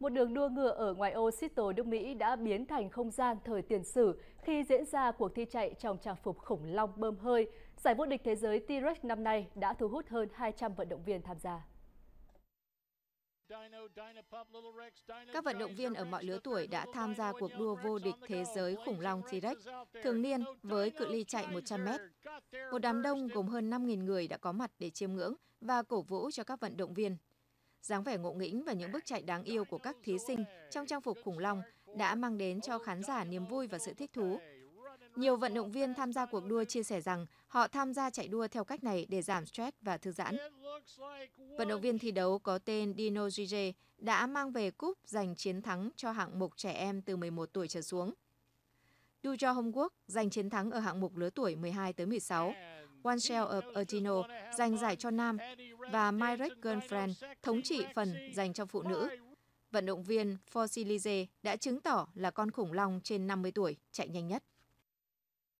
một đường đua ngựa ở ngoại ô Seattle, nước Mỹ đã biến thành không gian thời tiền sử khi diễn ra cuộc thi chạy trong trang phục khủng long bơm hơi. Giải vô địch thế giới T-Rex năm nay đã thu hút hơn 200 vận động viên tham gia. Các vận động viên ở mọi lứa tuổi đã tham gia cuộc đua vô địch thế giới khủng long T-Rex thường niên với cự ly chạy 100 m. Một đám đông gồm hơn 5.000 người đã có mặt để chiêm ngưỡng và cổ vũ cho các vận động viên dáng vẻ ngộ nghĩnh và những bước chạy đáng yêu của các thí sinh trong trang phục khủng long đã mang đến cho khán giả niềm vui và sự thích thú. Nhiều vận động viên tham gia cuộc đua chia sẻ rằng họ tham gia chạy đua theo cách này để giảm stress và thư giãn. Vận động viên thi đấu có tên Dino Gige đã mang về cúp giành chiến thắng cho hạng mục trẻ em từ 11 tuổi trở xuống. Dujo Hong Quốc giành chiến thắng ở hạng mục lứa tuổi 12 tới 16. One Shell of Erdino giành giải cho nam và Myrek Girlfriend thống trị phần dành cho phụ nữ. Vận động viên Fossilize đã chứng tỏ là con khủng long trên 50 tuổi, chạy nhanh nhất.